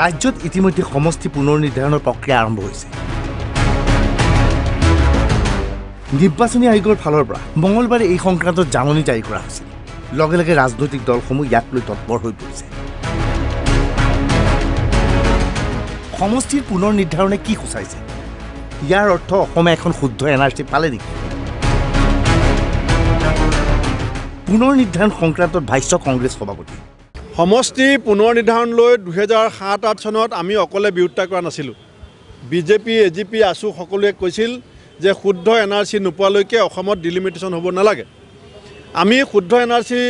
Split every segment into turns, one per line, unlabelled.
ৰাজ্যত ইতিমধ্যে সমষ্টি পুনৰ নিৰ্ধাৰণৰ প্ৰক্ৰিয়া আৰম্ভ হৈছে। নিৰ্বাচনী আয়োগৰ ফালৰ পৰা মঙলবাৰে এই সংক্ৰান্তত জাননী জাৰি কৰা হৈছিল। লগে লগে ৰাজনৈতিক দলসমূহ ইয়াক লৈ তৎপৰ হৈ পৰিছে। সমষ্টিৰ পুনৰ নিৰ্ধাৰণে কি সূচাইছে? ইয়াৰ অৰ্থ অসমে এখন শুদ্ধ এন আৰ চি পালে নেকি? পুনৰ নিৰ্ধাৰণ সংক্ৰান্তত ভাষ্য কংগ্ৰেছ সভাপতি
সমষ্টি পুনৰ নিৰ্ধাৰণ লৈ দুহেজাৰ সাত আঠ চনত আমি অকলে বিৰোধিতা কৰা নাছিলোঁ। BJP A G P AASU সকলোৱে কৈছিল যে শুদ্ধ এন আৰ চি নোপোৱালৈকে অসমত ডিলিমিটেশ্যন হ'ব নালাগে। আমি শুদ্ধ এন আৰ চি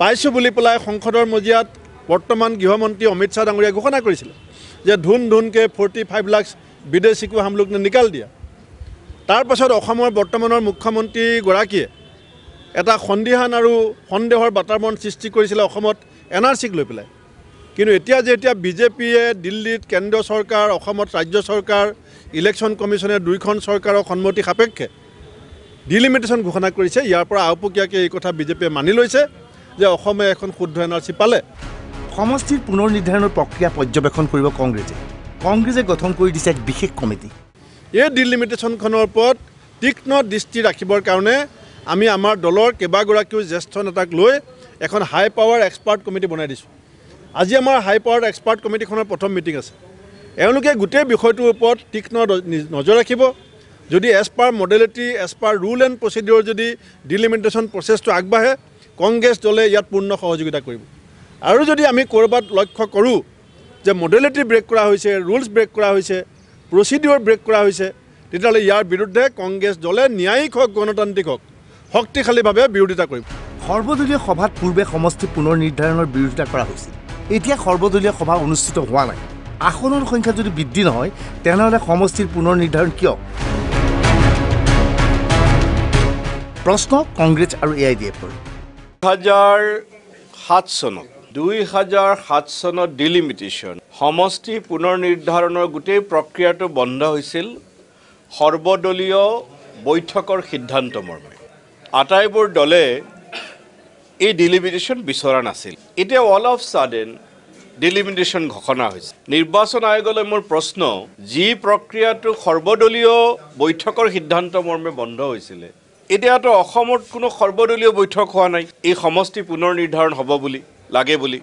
পাইছোঁ বুলি পেলাই সংসদৰ মজিয়াত বৰ্তমান গৃহমন্ত্ৰী অমিত শ্বাহ ডাঙৰীয়াই ঘোষণা কৰিছিলে যে ধুন ধুনকৈ ফৰ্টি ফাইভ লাখ বিদেশীকো হামলোক নিকাল দিয়া। তাৰ পাছত অসমৰ বৰ্তমানৰ মুখ্যমন্ত্ৰীগৰাকীয়ে এটা সন্দিহান আৰু সন্দেহৰ বাতাবৰণ সৃষ্টি কৰিছিলে অসমত এন আৰ চিক লৈ পেলাই। কিন্তু এতিয়া যেতিয়া বিজেপিয়ে দিল্লীত কেন্দ্ৰীয় চৰকাৰ অসমত ৰাজ্য চৰকাৰ ইলেকশ্যন কমিশ্যনে দুয়োখন চৰকাৰৰ সন্মতি সাপেক্ষে ডিলিমিটেশ্যন ঘোষণা কৰিছে। ইয়াৰ পৰা আওপকীয়াকৈ এই কথা বিজেপিয়ে মানি লৈছে যে অসমে এখন শুদ্ধ এন আৰ চি পালে।
সমষ্টিৰ পুনৰ নিৰ্ধাৰণৰ প্ৰক্ৰিয়া পৰ্যবেক্ষণ কৰিব কংগ্ৰেছে। কংগ্ৰেছে গঠন কৰি দিছে এক বিশেষ কমিটি।
এই ডিলিমিটেশ্যনখনৰ ওপৰত তীক্ষ্ণ দৃষ্টি ৰাখিবৰ কাৰণে আমি আমাৰ দলৰ কেইবাগৰাকীও জ্যেষ্ঠ নেতাক লৈ এখন হাই পাৱাৰ এক্সপাৰ্ট কমিটি বনাই দিছোঁ। আজি আমাৰ হাই পাৱাৰ এক্সপাৰ্ট কমিটিখনৰ প্ৰথম মিটিং আছে। এওঁলোকে গোটেই বিষয়টোৰ ওপৰত তীক্ষ্ণ নজৰ ৰাখিব। যদি as per modality as per rule and procedure যদি ডিলিমিটেশ্যন প্ৰচেছটো আগবাঢ়ে কংগ্ৰেছ দলে ইয়াত পূৰ্ণ সহযোগিতা কৰিব। আৰু যদি আমি ক'ৰবাত লক্ষ্য কৰোঁ যে মডেলিটি ব্ৰেক কৰা হৈছে ৰুলছ ব্ৰেক কৰা হৈছে প্ৰচিডিঅ'ৰ ব্ৰেক কৰা হৈছে তেতিয়াহ'লে ইয়াৰ বিৰুদ্ধে কংগ্ৰেছ দলে ন্যায়িক হওক গণতান্ত্ৰিক হওক শক্তিশালীভাৱে বিৰোধিতা কৰিব।
সৰ্বদলীয় সভাত পূৰ্বে সমষ্টি পুনৰ নিৰ্ধাৰণৰ বিৰোধিতা কৰা হৈছিল। এতিয়া সৰ্বদলীয় সভা অনুষ্ঠিত হোৱা নাই। আসনৰ সংখ্যা যদি বৃদ্ধি নহয় তেনেহ'লে সমষ্টিৰ পুনৰ নিৰ্ধাৰণ কিয়? প্ৰশ্ন কংগ্ৰেছ আৰু এ আই ডি এফৰ
হাজাৰ সাত চনত দুই হাজাৰ সাত চনত ডিলিমিটেশ্যন সমষ্টি পুনৰ নিৰ্ধাৰণৰ গোটেই প্ৰক্ৰিয়াটো বন্ধ হৈছিল। সৰ্বদলীয় বৈঠকৰ সিদ্ধান্ত মৰ্মে। আটাইবোৰ দলে এই ডিলিমিটেশ্যন বিচৰা নাছিল। এতিয়া অল অফ ছাডেন ডিলিমিটেশ্যন ঘোষণা হৈছে। নিৰ্বাচন আয়োগলৈ মোৰ প্ৰশ্ন যি প্ৰক্ৰিয়াটো সৰ্বদলীয় বৈঠকৰ সিদ্ধান্ত মৰ্মে বন্ধ হৈছিলে এতিয়াতো অসমত কোনো সৰ্বদলীয় বৈঠক হোৱা নাই। এই সমষ্টি পুনৰ নিৰ্ধাৰণ হ'ব বুলি লাগে বুলি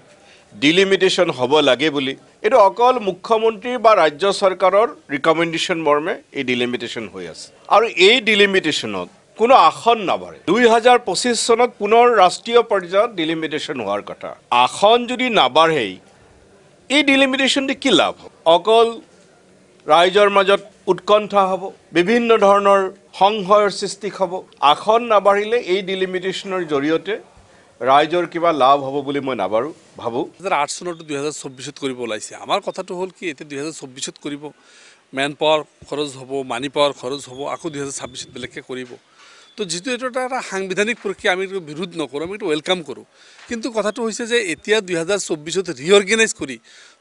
ডিলিমিটেশ্যন হ'ব লাগে বুলি এইটো অকল মুখ্যমন্ত্ৰী বা ৰাজ্য চৰকাৰৰ ৰিকমেণ্ডেশ্যন মৰ্মে এই ডিলিমিটেশ্যন হৈ আছে। আৰু এই ডিলিমিটেশ্যনত কোনো আসন নাবাঢ়ে দুই হাজাৰ পঁচিছ চনত পুনৰ ৰাষ্ট্ৰীয় পৰ্যায়ত ডিলিমিটেশ্যন হোৱাৰ কথা। আসন যদি নাবাঢ়েই এই ডিলিমিটেশ্যনটো কি লাভ হ'ব? অকল ৰাইজৰ মাজত উৎকণ্ঠা হ'ব বিভিন্ন ধৰণৰ সংশয়ৰ সৃষ্টি হ'ব। আসন নাবাঢ়িলে এই ডিলিমিটেশ্যনৰ জৰিয়তে ৰাইজৰ কিবা লাভ হ'ব বুলি মই নাবাৰো ভাবোঁ।
দুহেজাৰ আঠ চনতো দুহেজাৰ চৌব্বিছত কৰিব ওলাইছে। আমাৰ কথাটো হ'ল কি এতিয়া দুহেজাৰ চৌব্বিছত কৰিব। মেন পাৱাৰ খৰচ হ'ব মানি পাৱাৰ খৰচ হ'ব আকৌ দুহেজাৰ ছাব্বিছত বেলেগকৈ কৰিব। তো যিটো এইটো এটা এটা সাংবিধানিক প্ৰক্ৰিয়া আমি এইটো বিৰোধ নকৰোঁ আমি এইটো ৱেলকাম কৰোঁ। কিন্তু কথাটো হৈছে যে এতিয়া দুহেজাৰ চৌব্বিছত ৰিঅৰ্গেনাইজ কৰি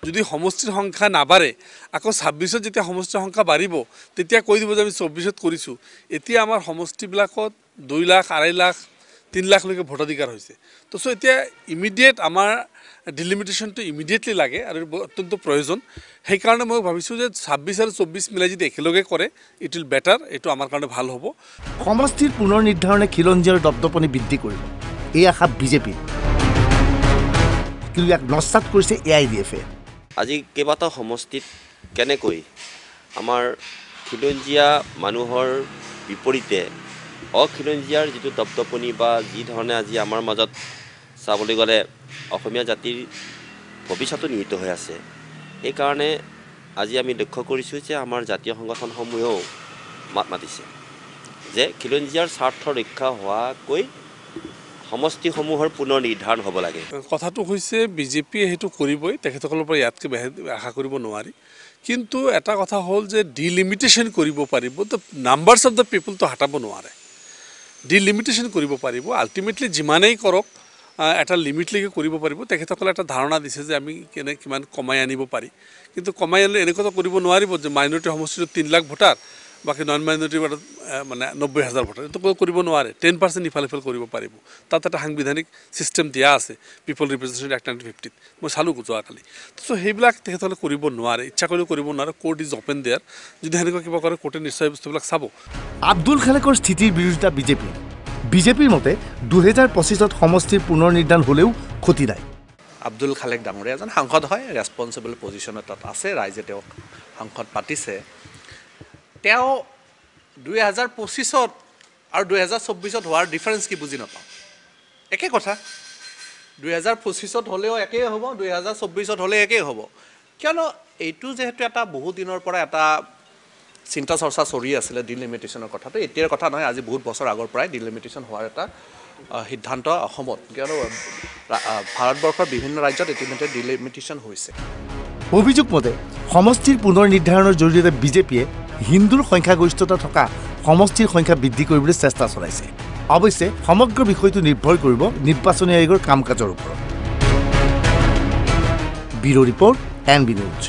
যদি সমষ্টিৰ সংখ্যা নাবাঢ়ে আকৌ ছাব্বিছত যেতিয়া সমষ্টিৰ সংখ্যা বাঢ়িব তেতিয়া কৈ দিব যে আমি চৌব্বিছত কৰিছোঁ। এতিয়া আমাৰ সমষ্টিবিলাকত দুই লাখ আঢ়ৈ লাখ তিনি লাখলৈকে ভোটাধিকাৰ হৈছে। তো চ' এতিয়া ইমিডিয়েট আমাৰ ডিলিমিটেশ্যনটো ইমিডিয়েটলি লাগে আৰু অত্যন্ত প্ৰয়োজন। সেইকাৰণে মই ভাবিছোঁ যে ছাব্বিছ আৰু চৌব্বিছ মিলাই যদি একেলগে কৰে ইট উইল বেটাৰ এইটো আমাৰ কাৰণে ভাল হ'ব।
সমষ্টিৰ পুনৰ নিৰ্ধাৰণে খিলঞ্জীয়াৰ দপদপনি বৃদ্ধি কৰিব। এই আশা বিজেপিৰ। কিন্তু ইয়াক নস্বাত কৰিছে এ আই ডি এফে
আজি কেইবাটাও সমষ্টিত কেনেকৈ আমাৰ খিলঞ্জীয়া মানুহৰ বিপৰীতে অখিলঞ্জীয়াৰ যিটো দপদপনি বা যি ধৰণে আজি আমাৰ মাজত চাবলৈ গ'লে অসমীয়া জাতিৰ ভৱিষ্যতো নিহিত হৈ আছে। সেইকাৰণে আজি আমি লক্ষ্য কৰিছোঁ যে আমাৰ জাতীয় সংগঠনসমূহেও মাত মাতিছে যে খিলঞ্জীয়াৰ স্বাৰ্থ ৰক্ষা হোৱাকৈ সমষ্টিসমূহৰ পুনৰ নিৰ্ধাৰণ হ'ব লাগে।
কথাটো হৈছে বিজেপিয়ে সেইটো কৰিবই তেখেতসকলৰ পৰা ইয়াতকৈ আশা কৰিব নোৱাৰি। কিন্তু এটা কথা হ'ল যে ডিলিমিটেশ্যন কৰিব পাৰিব দ্য নাম্বাৰছ অফ দ্য পিপলটো হটাব নোৱাৰে। ডিলিমিটেশ্যন কৰিব পাৰিব। আল্টিমেটলি যিমানেই কৰক এটা লিমিটলৈকে কৰিব পাৰিব। তেখেতসকলে এটা ধাৰণা দিছে যে আমি কেনে কিমান কমাই আনিব পাৰি। কিন্তু কমাই আনিলে এনেকুৱাতো কৰিব নোৱাৰিব যে মাইনৰিটি সমষ্টিটোত তিনি লাখ ভোটাৰ বাকী নন মাইনৰিটি মানে নব্বৈ হাজাৰ ভোটাৰ। এইটো কৰিব নোৱাৰে। টেন পাৰ্চেণ্ট ইফাল সিফাল কৰিব পাৰিব। তাত এটা সাংবিধানিক ছিষ্টেম দিয়া আছে পিপল ৰিপ্ৰেজেণ্টেশ্যন এক্ট নাইনটিন ফিফটিত মই চালোঁ যোৱাকালি। চ' সেইবিলাক তেখেতসকলে কৰিব নোৱাৰে। ইচ্ছা কৰিও কৰিব নোৱাৰে। কোৰ্ট ইজ অ'পেন দেয়াৰ যদি সেনেকুৱা কিবা কৰে কোৰ্টে নিশ্চয় বস্তুবিলাক চাব।
আব্দুল খালেকৰ স্থিতিৰ বিৰোধিতা বিজেপিৰ। বিজেপিৰ মতে দুহেজাৰ পঁচিছত সমষ্টিৰ পুনৰ নিৰ্ধাৰণ হ'লেও ক্ষতি নাই।
আব্দুল খালেক ডাঙৰীয়া এজন সাংসদ হয় ৰেছপনচিবল পজিশ্যনত তাত আছে ৰাইজে তেওঁক সাংসদ পাতিছে। তেওঁ দুই হাজাৰ পঁচিছত আৰু দুহেজাৰ চৌব্বিছত হোৱাৰ ডিফাৰেঞ্চ কি বুজি নাপাওঁ। একে কথা। দুই হাজাৰ পঁচিছত হ'লেও একেই হ'ব দুই হাজাৰ চৌব্বিছত হ'লে একেই হ'ব। কিয়নো এইটো যিহেতু এটা বহু দিনৰ পৰা এটা চিন্তা চৰ্চা চলি আছিলে ডিলিমিটেশ্যনৰ কথাটো। এতিয়াৰ কথা নহয় আজি বহুত বছৰ আগৰ পৰাই ডিলিমিটেশ্যন হোৱাৰ এটা সিদ্ধান্ত অসমত। কিয়নো ভাৰতবৰ্ষৰ বিভিন্ন ৰাজ্যত ইতিমধ্যে ডিলিমিটেশ্যন হৈছে।
অভিযোগ মতে সমষ্টিৰ পুনৰ নিৰ্ধাৰণৰ জৰিয়তে বিজেপিয়ে হিন্দুৰ সংখ্যাগৰিষ্ঠতা থকা সমষ্টিৰ সংখ্যা বৃদ্ধি কৰিবলৈ চেষ্টা চলাইছে। অৱশ্যে সমগ্ৰ বিষয়টো নিৰ্ভৰ কৰিব নিৰ্বাচনী আয়োগৰ কাম কাজৰ ওপৰত। Bureau report N B news.